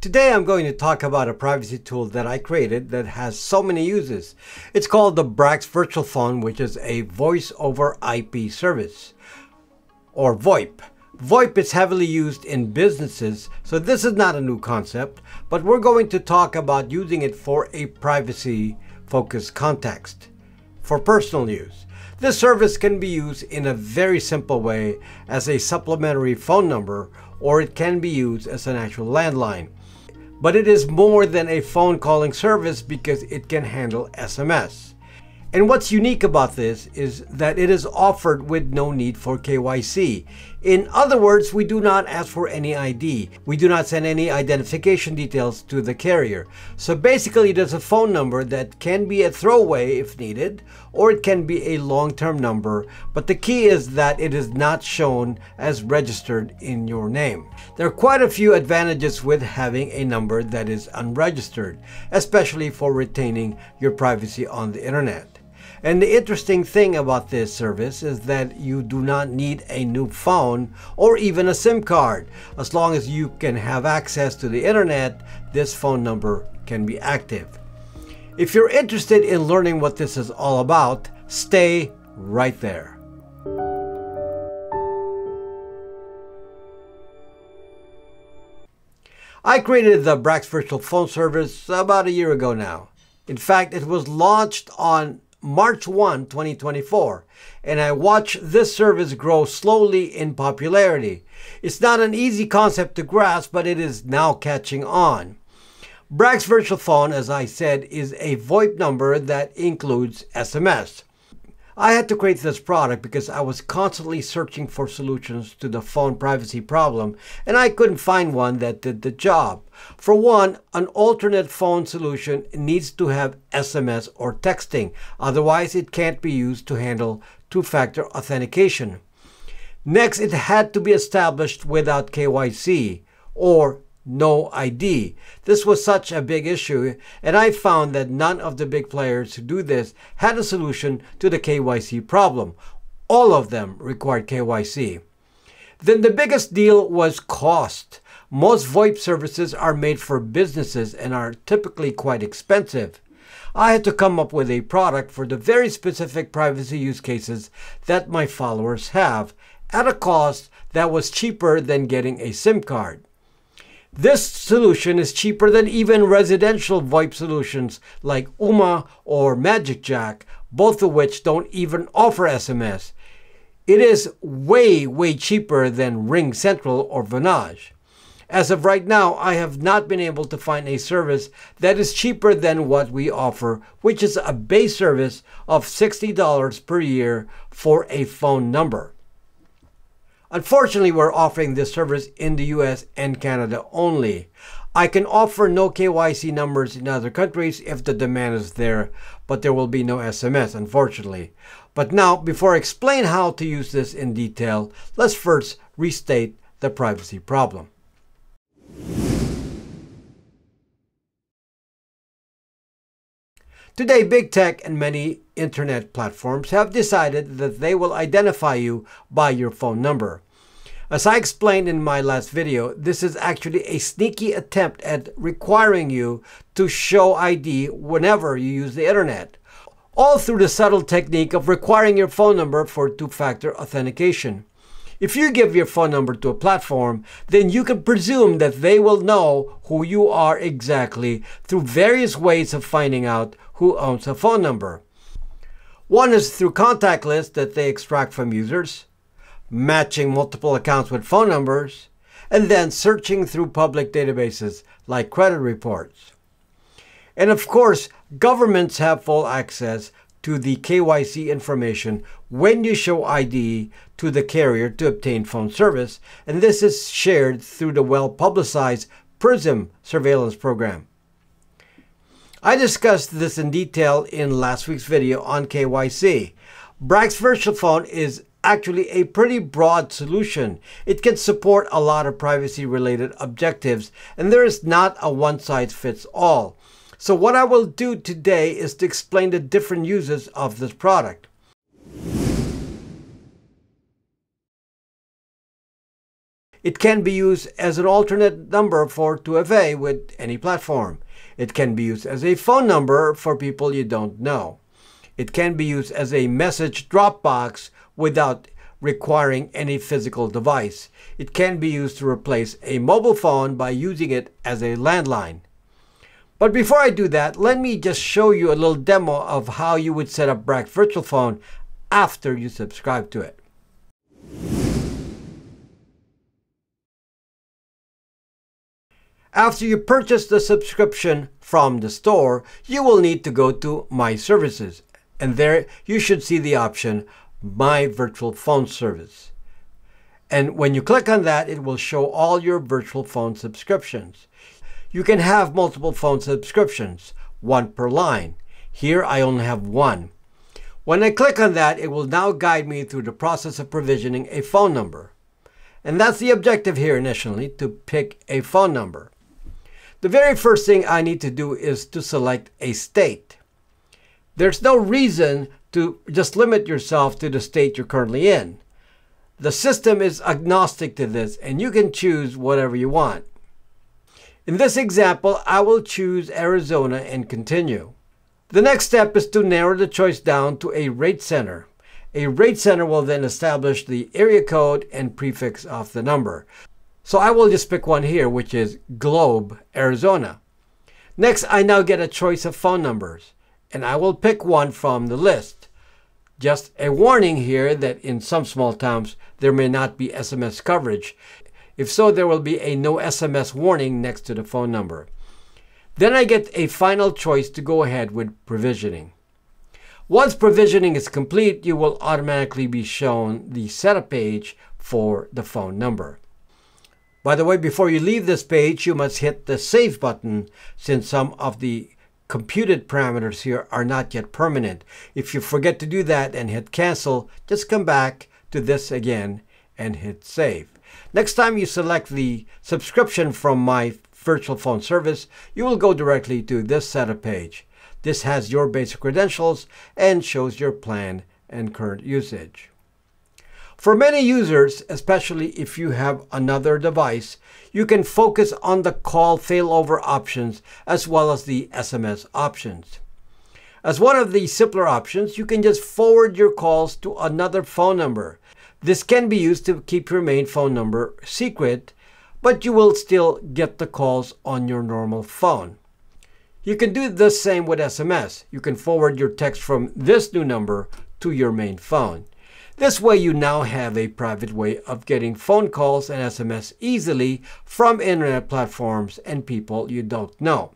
Today I'm going to talk about a privacy tool that I created that has so many uses. It's called the Brax Virtual Phone, which is a voice over IP service, or VoIP. VoIP is heavily used in businesses, so this is not a new concept, but we're going to talk about using it for a privacy focused context, for personal use. This service can be used in a very simple way as a supplementary phone number, or it can be used as an actual landline. But it is more than a phone calling service because it can handle SMS. And what's unique about this is that it is offered with no need for KYC. In other words, we do not ask for any ID. We do not send any identification details to the carrier. So basically, there's a phone number that can be a throwaway if needed, or it can be a long-term number. But the key is that it is not shown as registered in your name. There are quite a few advantages with having a number that is unregistered, especially for retaining your privacy on the internet. And the interesting thing about this service is that you do not need a new phone or even a SIM card. As long as you can have access to the internet, this phone number can be active. If you're interested in learning what this is all about, stay right there. I created the Brax Virtual Phone Service about a year ago now. In fact, it was launched on March 1, 2024, and I watched this service grow slowly in popularity. It's not an easy concept to grasp, but it is now catching on. Brax Virtual Phone, as I said, is a VoIP number that includes SMS. I had to create this product because I was constantly searching for solutions to the phone privacy problem and I couldn't find one that did the job. For one, an alternate phone solution needs to have SMS or texting, otherwise it can't be used to handle two-factor authentication. Next, it had to be established without KYC or no ID. This was such a big issue, and I found that none of the big players who do this had a solution to the KYC problem. All of them required KYC. Then the biggest deal was cost. Most VoIP services are made for businesses and are typically quite expensive. I had to come up with a product for the very specific privacy use cases that my followers have at a cost that was cheaper than getting a SIM card. This solution is cheaper than even residential VoIP solutions like Ooma or MagicJack, both of which don't even offer SMS. It is way, way cheaper than RingCentral or Vonage. As of right now, I have not been able to find a service that is cheaper than what we offer, which is a base service of $60 per year for a phone number. Unfortunately, we're offering this service in the US and Canada only. I can offer no KYC numbers in other countries if the demand is there, but there will be no SMS, unfortunately. But now, before I explain how to use this in detail, let's first restate the privacy problem. Today, big tech and many internet platforms have decided that they will identify you by your phone number. As I explained in my last video, this is actually a sneaky attempt at requiring you to show ID whenever you use the internet. All through the subtle technique of requiring your phone number for two-factor authentication. If you give your phone number to a platform, then you can presume that they will know who you are exactly through various ways of finding out who owns a phone number. One is through contact lists that they extract from users, matching multiple accounts with phone numbers, and then searching through public databases like credit reports. And of course, governments have full access to the KYC information when you show ID to the carrier to obtain phone service, and this is shared through the well-publicized PRISM surveillance program. I discussed this in detail in last week's video on KYC. Brax Virtual Phone is actually a pretty broad solution. It can support a lot of privacy related objectives and there is not a one size fits all. So what I will do today is to explain the different uses of this product. It can be used as an alternate number for 2FA with any platform. It can be used as a phone number for people you don't know. It can be used as a message drop box without requiring any physical device. It can be used to replace a mobile phone by using it as a landline. But before I do that, let me just show you a little demo of how you would set up Brax Virtual Phone after you subscribe to it. After you purchase the subscription from the store, you will need to go to My Services, and there you should see the option My Virtual Phone Service. And when you click on that, it will show all your virtual phone subscriptions. You can have multiple phone subscriptions, one per line. Here I only have one. When I click on that, it will now guide me through the process of provisioning a phone number. And that's the objective here initially, to pick a phone number. The very first thing I need to do is to select a state. There's no reason to just limit yourself to the state you're currently in. The system is agnostic to this and you can choose whatever you want. In this example, I will choose Arizona and continue. The next step is to narrow the choice down to a rate center. A rate center will then establish the area code and prefix of the number. So I will just pick one here, which is Globe, Arizona. Next, I now get a choice of phone numbers, and I will pick one from the list. Just a warning here that in some small towns, there may not be SMS coverage. If so, there will be a no SMS warning next to the phone number. Then I get a final choice to go ahead with provisioning. Once provisioning is complete, you will automatically be shown the setup page for the phone number. By the way, before you leave this page, you must hit the Save button since some of the computed parameters here are not yet permanent. If you forget to do that and hit Cancel, just come back to this again and hit Save. Next time you select the subscription from my virtual phone service, you will go directly to this setup page. This has your basic credentials and shows your plan and current usage. For many users, especially if you have another device, you can focus on the call failover options as well as the SMS options. As one of the simpler options, you can just forward your calls to another phone number. This can be used to keep your main phone number secret, but you will still get the calls on your normal phone. You can do the same with SMS. You can forward your text from this new number to your main phone. This way you now have a private way of getting phone calls and SMS easily from internet platforms and people you don't know.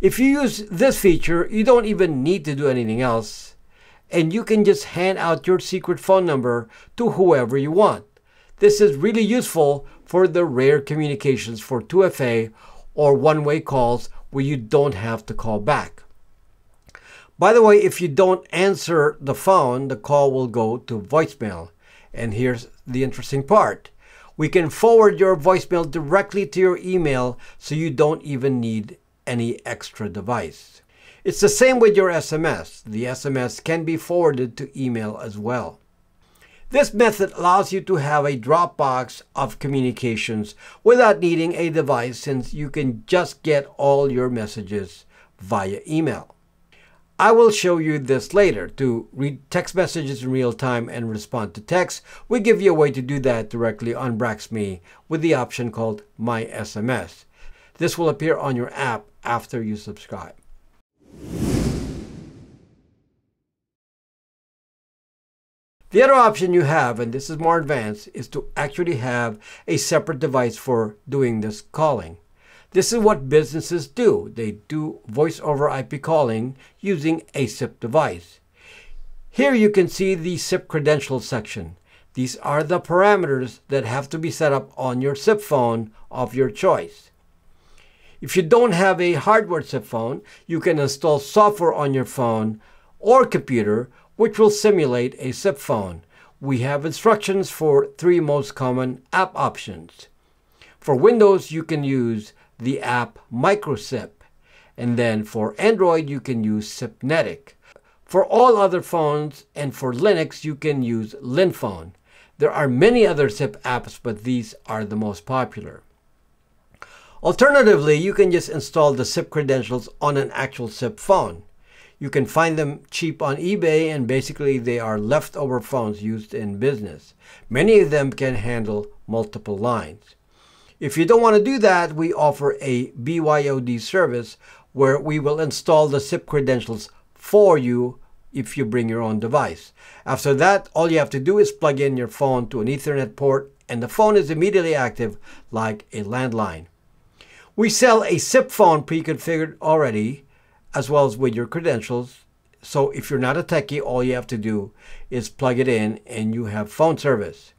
If you use this feature, you don't even need to do anything else and you can just hand out your secret phone number to whoever you want. This is really useful for the rare communications for 2FA or one-way calls where you don't have to call back. By the way, if you don't answer the phone, the call will go to voicemail. And here's the interesting part. We can forward your voicemail directly to your email so you don't even need any extra device. It's the same with your SMS. The SMS can be forwarded to email as well. This method allows you to have a Dropbox of communications without needing a device since you can just get all your messages via email. I will show you this later. To read text messages in real time and respond to text, we give you a way to do that directly on BraxMe with the option called My SMS. This will appear on your app after you subscribe. The other option you have, and this is more advanced, is to actually have a separate device for doing this calling. This is what businesses do. They do voice over IP calling using a SIP device. Here you can see the SIP credentials section. These are the parameters that have to be set up on your SIP phone of your choice. If you don't have a hardware SIP phone, you can install software on your phone or computer which will simulate a SIP phone. We have instructions for three most common app options. For Windows, you can use the app MicroSIP. And then for Android, you can use SIPnetic. For all other phones and for Linux, you can use LinPhone. There are many other SIP apps, but these are the most popular. Alternatively, you can just install the SIP credentials on an actual SIP phone. You can find them cheap on eBay and basically they are leftover phones used in business. Many of them can handle multiple lines. If you don't want to do that, we offer a BYOD service where we will install the SIP credentials for you if you bring your own device. After that, all you have to do is plug in your phone to an Ethernet port and the phone is immediately active like a landline. We sell a SIP phone pre-configured already as well as with your credentials. So if you're not a techie, all you have to do is plug it in and you have phone service.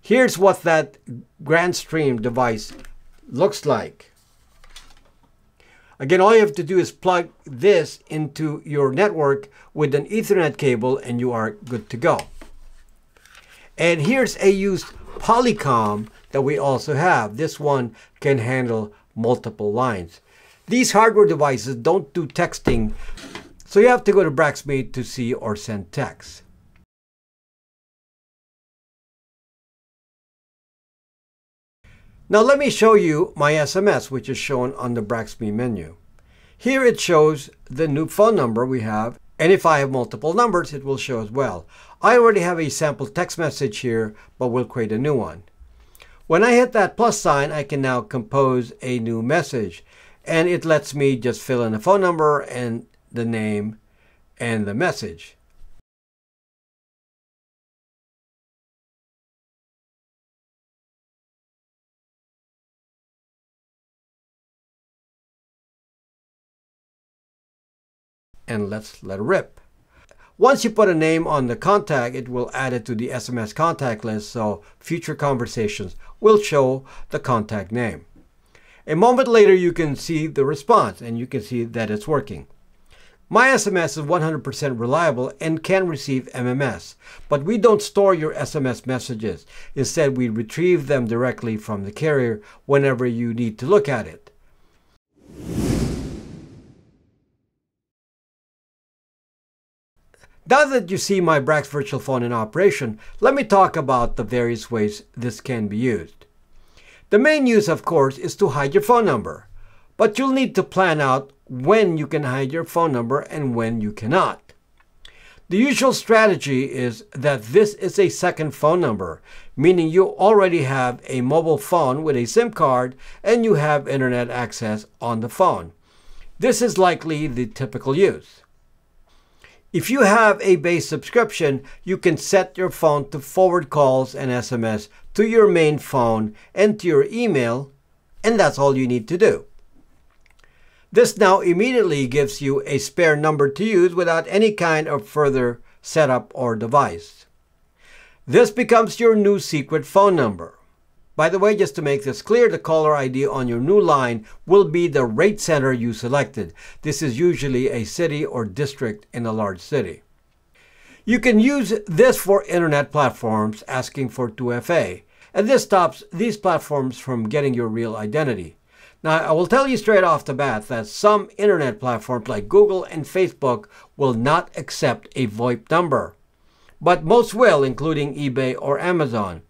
Here's what that GrandStream device looks like. Again, all you have to do is plug this into your network with an Ethernet cable and you are good to go. And here's a used Polycom that we also have. This one can handle multiple lines. These hardware devices don't do texting, so you have to go to BraxMe to see or send text. Now let me show you my SMS, which is shown on the Braxme menu. Here it shows the new phone number we have, and if I have multiple numbers, it will show as well. I already have a sample text message here, but we'll create a new one. When I hit that plus sign, I can now compose a new message and it lets me just fill in the phone number and the name and the message. And let's let it rip. Once you put a name on the contact, it will add it to the SMS contact list so future conversations will show the contact name. A moment later, you can see the response and you can see that it's working. My SMS is 100% reliable and can receive MMS, but we don't store your SMS messages. Instead, we retrieve them directly from the carrier whenever you need to look at it. Now that you see my Brax virtual phone in operation, let me talk about the various ways this can be used. The main use, of course, is to hide your phone number. But you'll need to plan out when you can hide your phone number and when you cannot. The usual strategy is that this is a second phone number, meaning you already have a mobile phone with a SIM card and you have internet access on the phone. This is likely the typical use. If you have a base subscription, you can set your phone to forward calls and SMS to your main phone and to your email, and that's all you need to do. This now immediately gives you a spare number to use without any kind of further setup or device. This becomes your new secret phone number. By the way, just to make this clear, the caller ID on your new line will be the rate center you selected. This is usually a city or district in a large city. You can use this for internet platforms asking for 2FA, and this stops these platforms from getting your real identity. Now, I will tell you straight off the bat that some internet platforms like Google and Facebook will not accept a VoIP number, but most will, including eBay or Amazon.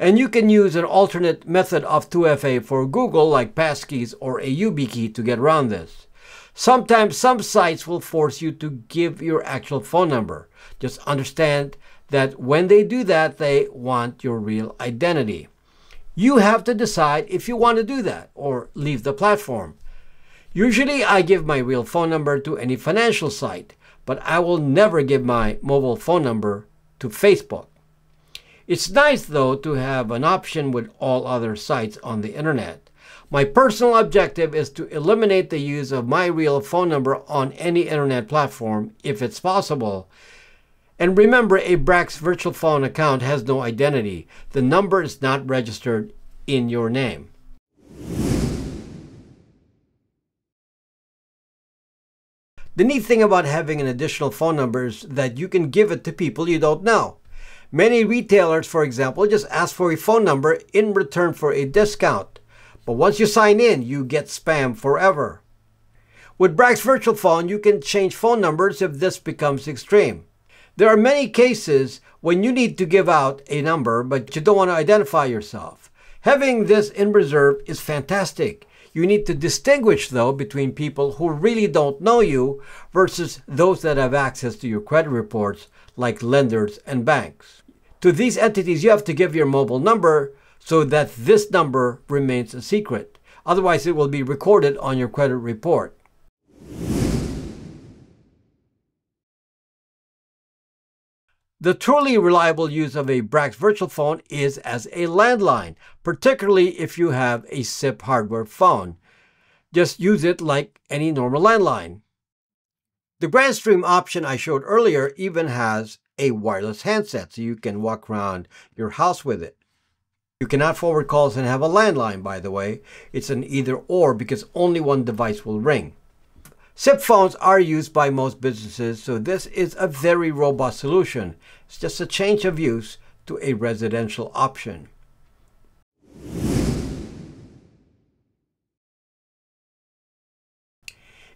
And you can use an alternate method of 2FA for Google like passkeys or a YubiKey to get around this. Sometimes some sites will force you to give your actual phone number. Just understand that when they do that, they want your real identity. You have to decide if you want to do that or leave the platform. Usually I give my real phone number to any financial site, but I will never give my mobile phone number to Facebook. It's nice though to have an option with all other sites on the internet. My personal objective is to eliminate the use of my real phone number on any internet platform if it's possible. And remember, a Brax virtual phone account has no identity. The number is not registered in your name. The neat thing about having an additional phone number is that you can give it to people you don't know. Many retailers, for example, just ask for a phone number in return for a discount. But once you sign in, you get spam forever. With Brax Virtual Phone, you can change phone numbers if this becomes extreme. There are many cases when you need to give out a number, but you don't want to identify yourself. Having this in reserve is fantastic. You need to distinguish, though, between people who really don't know you versus those that have access to your credit reports, like lenders and banks. To these entities, you have to give your mobile number so that this number remains a secret. Otherwise, it will be recorded on your credit report. The truly reliable use of a Brax virtual phone is as a landline, particularly if you have a SIP hardware phone. Just use it like any normal landline. The Grandstream option I showed earlier even has a wireless handset, so you can walk around your house with it. You cannot forward calls and have a landline, by the way. It's an either or because only one device will ring. SIP phones are used by most businesses, so this is a very robust solution. It's just a change of use to a residential option.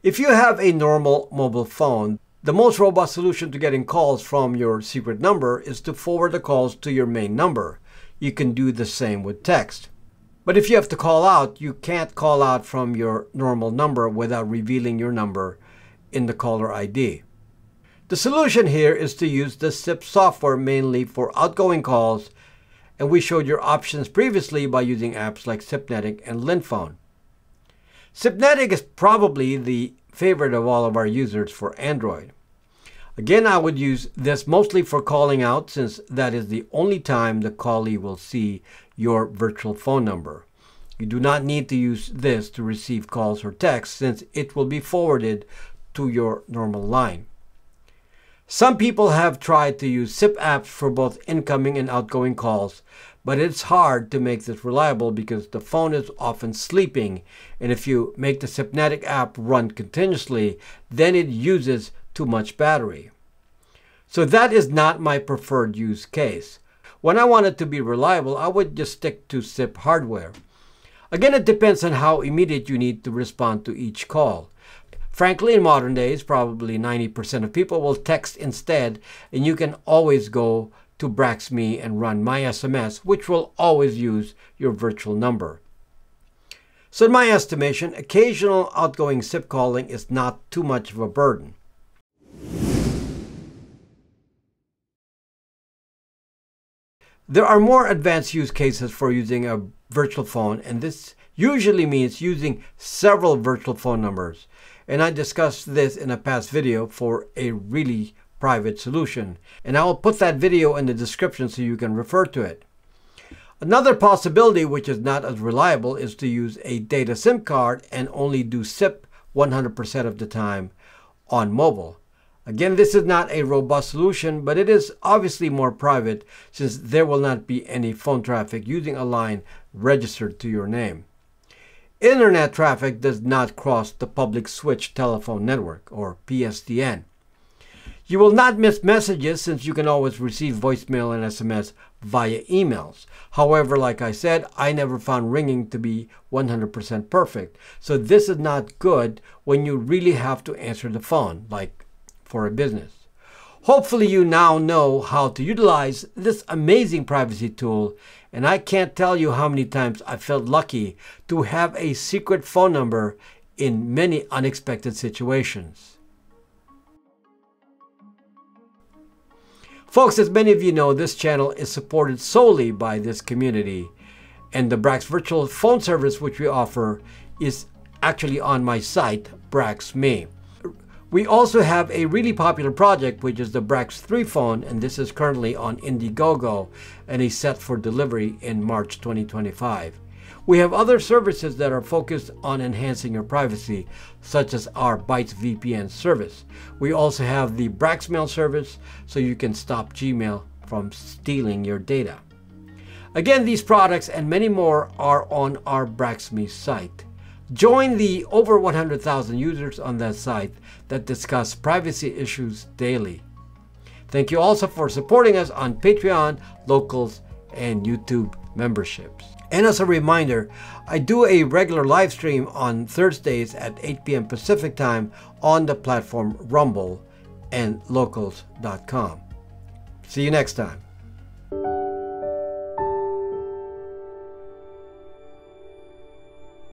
If you have a normal mobile phone, the most robust solution to getting calls from your secret number is to forward the calls to your main number. You can do the same with text. But if you have to call out, you can't call out from your normal number without revealing your number in the caller ID. The solution here is to use the SIP software mainly for outgoing calls, and we showed your options previously by using apps like SIPnetic and Linphone. SIPnetic is probably the favorite of all of our users for Android. Again, I would use this mostly for calling out since that is the only time the callee will see your virtual phone number. You do not need to use this to receive calls or texts since it will be forwarded to your normal line. Some people have tried to use SIP apps for both incoming and outgoing calls, but it's hard to make this reliable because the phone is often sleeping, and if you make the SIPnetic app run continuously, then it uses too much battery. So that is not my preferred use case. When I want it to be reliable, I would just stick to SIP hardware. Again, it depends on how immediate you need to respond to each call. Frankly, in modern days, probably 90% of people will text instead, and you can always go to BraxMe and run My SMS, which will always use your virtual number. So in my estimation, occasional outgoing SIP calling is not too much of a burden. There are more advanced use cases for using a virtual phone, and this usually means using several virtual phone numbers. And I discussed this in a past video for a really private solution. And I will put that video in the description so you can refer to it. Another possibility, which is not as reliable, is to use a data SIM card and only do SIP 100% of the time on mobile. Again, this is not a robust solution, but it is obviously more private since there will not be any phone traffic using a line registered to your name. Internet traffic does not cross the public switch telephone network, or PSTN. You will not miss messages since you can always receive voicemail and SMS via emails. However, like I said, I never found ringing to be 100% perfect. So this is not good when you really have to answer the phone, like for a business. Hopefully you now know how to utilize this amazing privacy tool and I can't tell you how many times I felt lucky to have a secret phone number in many unexpected situations. Folks, as many of you know, this channel is supported solely by this community and the Brax virtual phone service which we offer is actually on my site, BraxMe. We also have a really popular project, which is the Brax 3 phone, and this is currently on Indiegogo and is set for delivery in March 2025. We have other services that are focused on enhancing your privacy, such as our BytzVPN service. We also have the Braxmail service, so you can stop Gmail from stealing your data. Again, these products and many more are on our BraxMe site. Join the over 100,000 users on that site that discuss privacy issues daily. Thank you also for supporting us on Patreon, Locals, and YouTube memberships. And as a reminder, I do a regular live stream on Thursdays at 8 p.m. Pacific time on the platform Rumble and locals.com. See you next time.